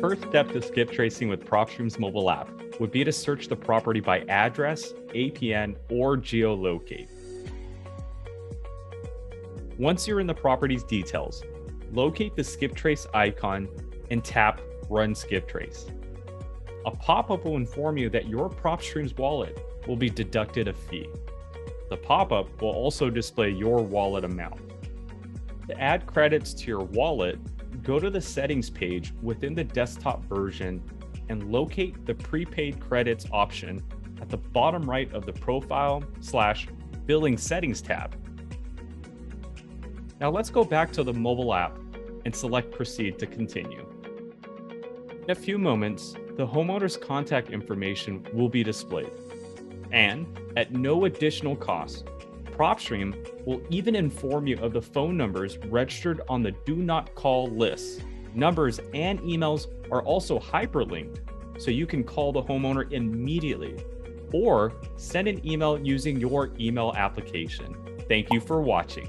first step to skip tracing with PropStream's mobile app would be to search the property by address, APN, or geolocate. Once you're in the property's details, locate the skip trace icon and tap Run Skip Trace. A pop up will inform you that your PropStream's wallet will be deducted a fee. The pop up will also display your wallet amount. To add credits to your wallet, go to the settings page within the desktop version and locate the prepaid credits option at the bottom right of the profile slash billing settings tab. Now let's go back to the mobile app and select proceed to continue. In a few moments, the homeowner's contact information will be displayed. And at no additional cost, PropStream will even inform you of the phone numbers registered on the do not call list. Numbers and emails are also hyperlinked, so you can call the homeowner immediately or send an email using your email application. Thank you for watching.